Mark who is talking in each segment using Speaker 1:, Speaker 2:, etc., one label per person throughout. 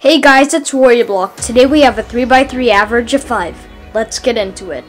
Speaker 1: Hey guys, it's Warrior Block. Today we have a 3x3 average of 5. Let's get into it.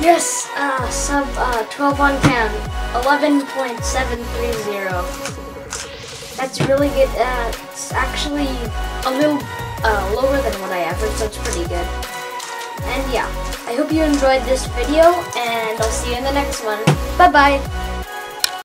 Speaker 1: Yes, uh, sub uh, 12 on cam, 11.730. That's really good. Uh, it's actually a little uh, lower than what I average, so it's pretty good. And yeah, I hope you enjoyed this video, and I'll see you in the next one. Bye-bye!